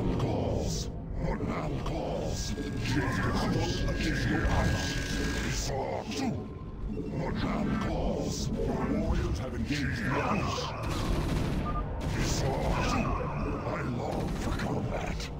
Mortal calls. Mortal calls. Jesus, Jesus, too two. Mortal calls. Warriors have engaged the others. Saw two. I long for combat.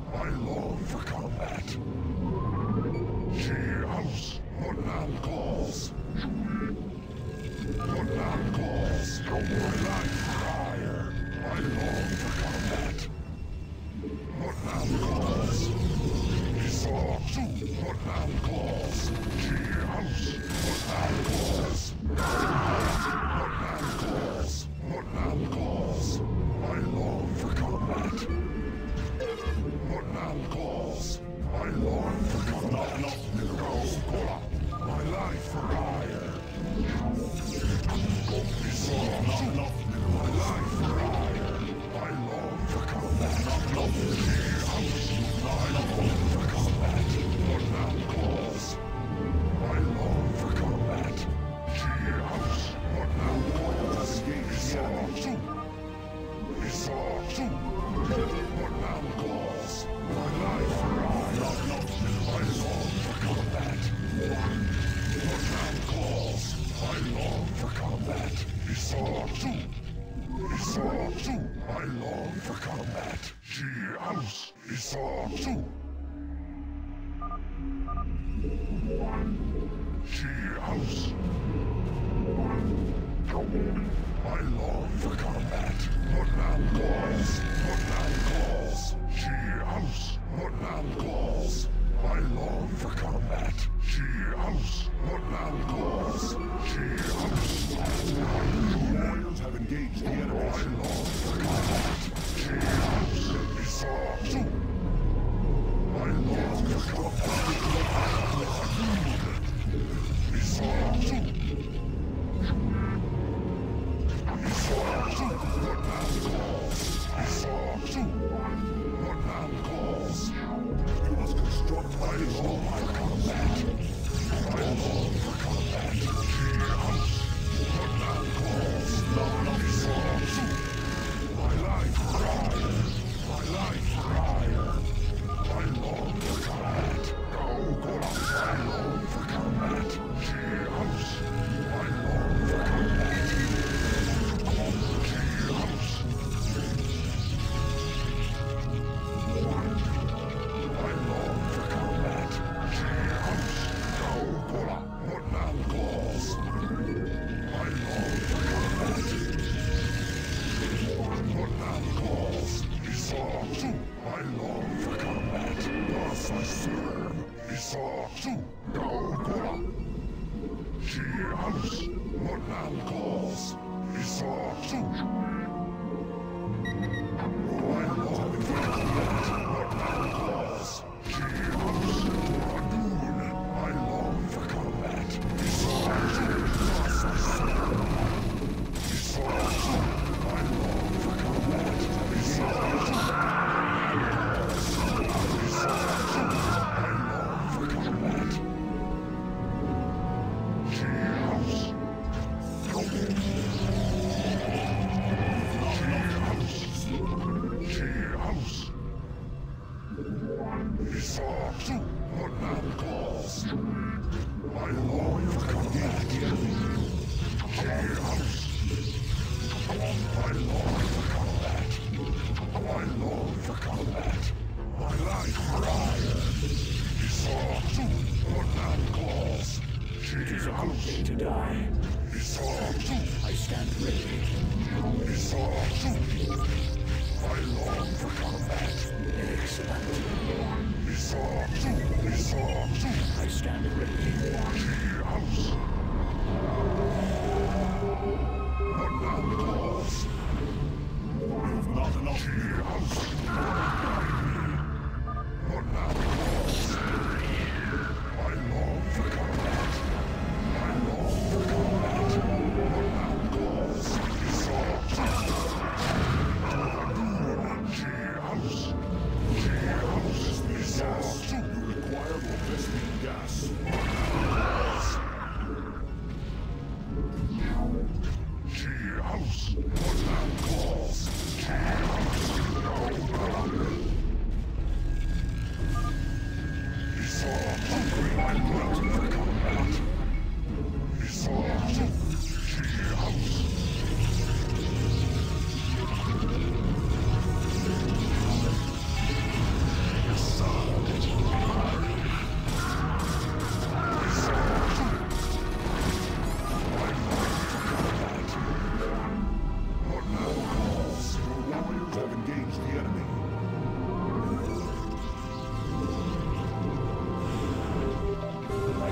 Not enough here.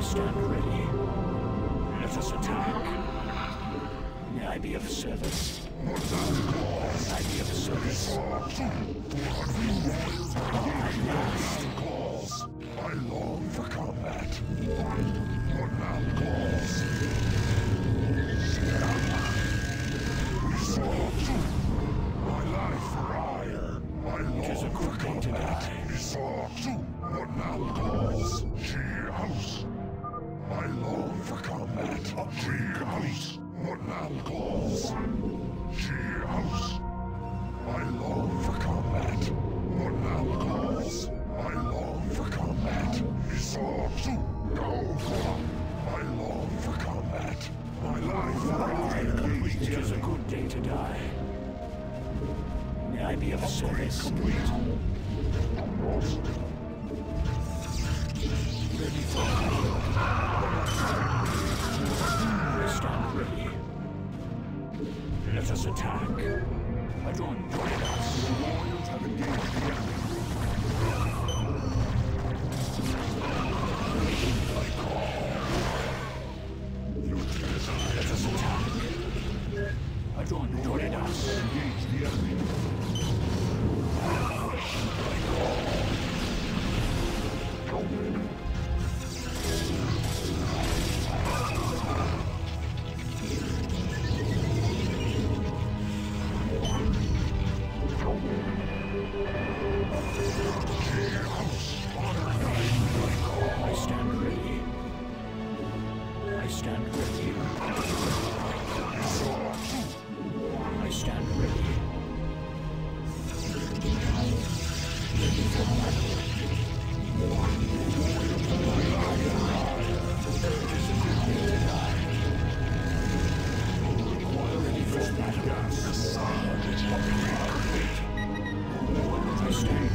stand ready. Let us attack. May I be of service? May I be of service? At last. I long for combat. to die. May I be of service. Complete. Ready for Stand ready. Let us attack. Adorn, join us. The warriors have engaged the enemy. Engage the enemy.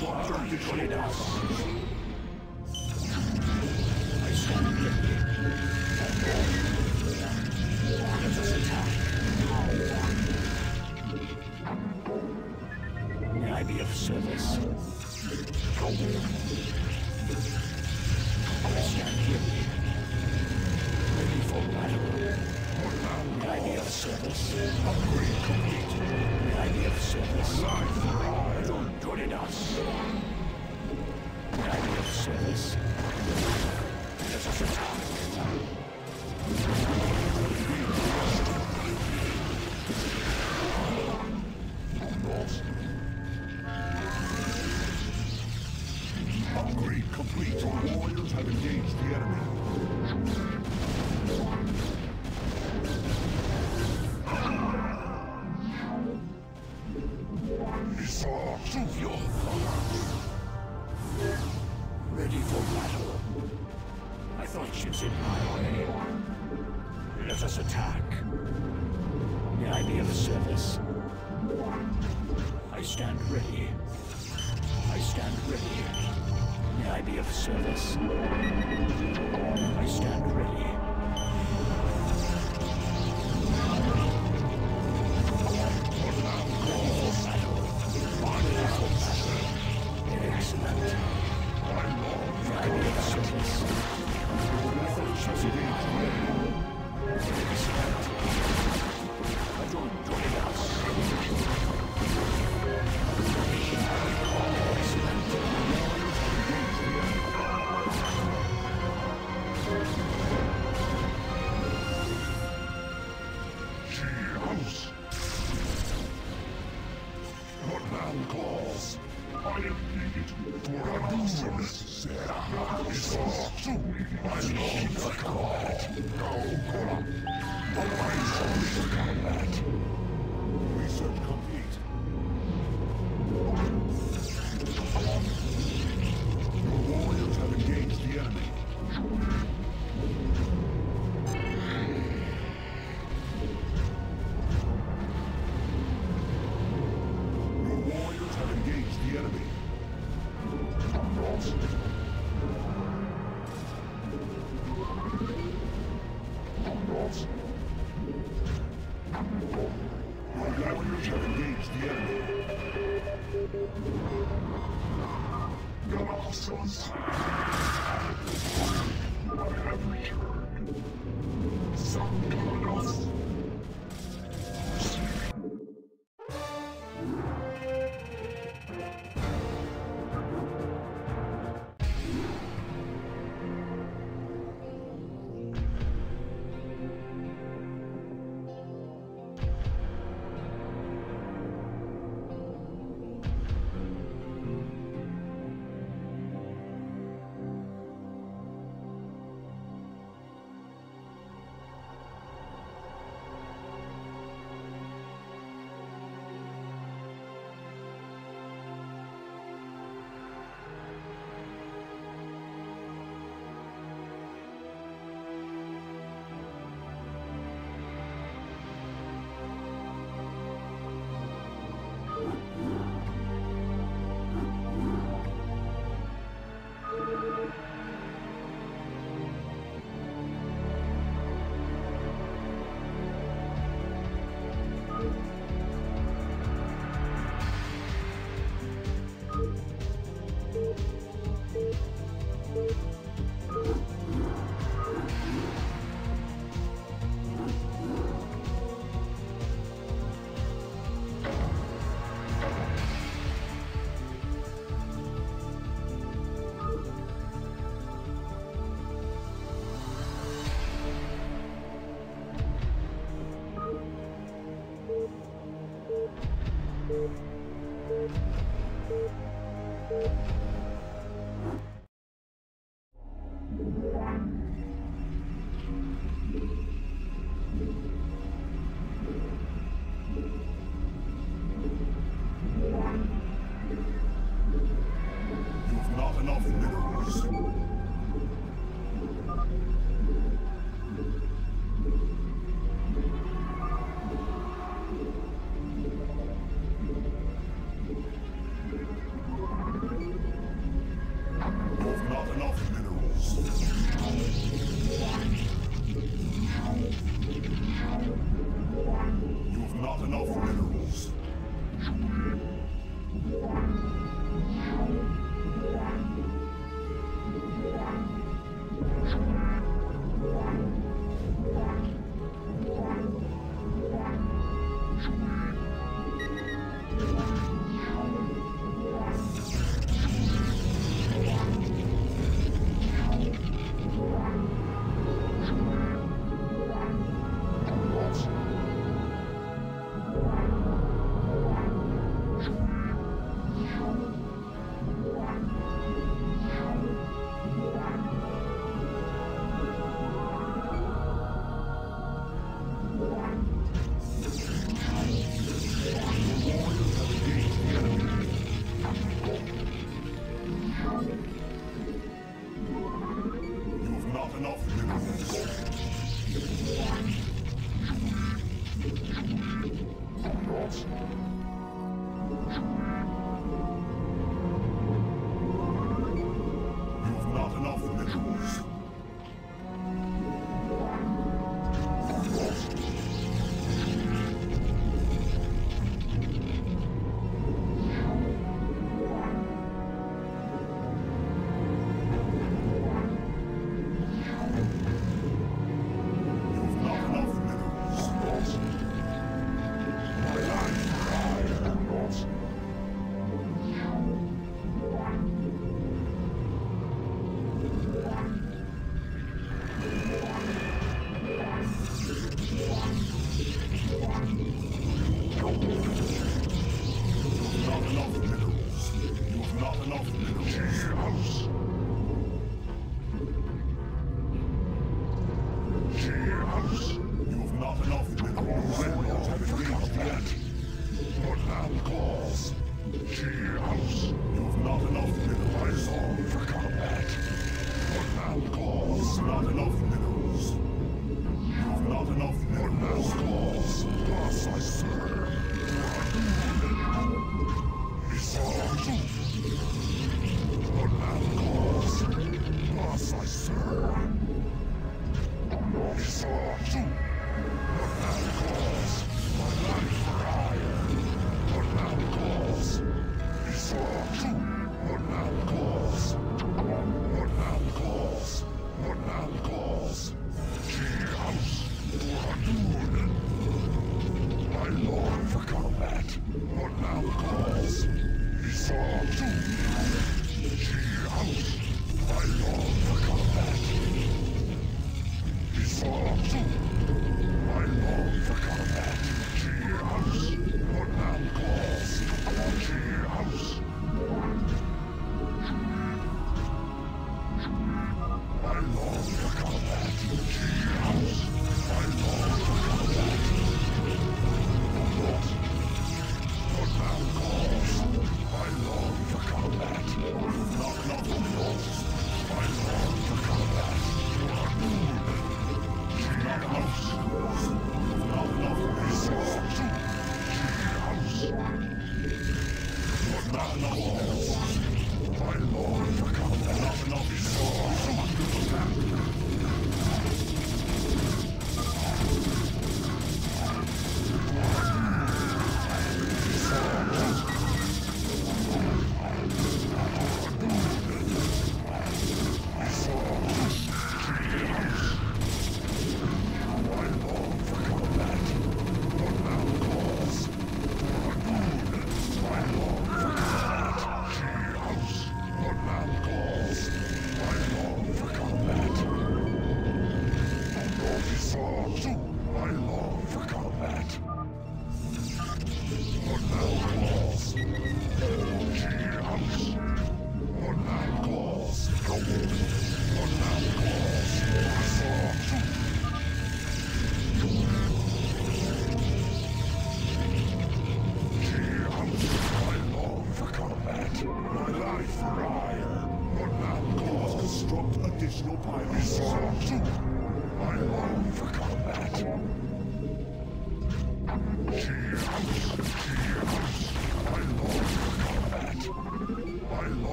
What are you doing? I else.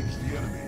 engage the enemy.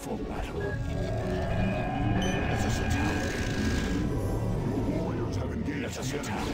For battle. Let us attack. Warriors have engaged. Let us attack.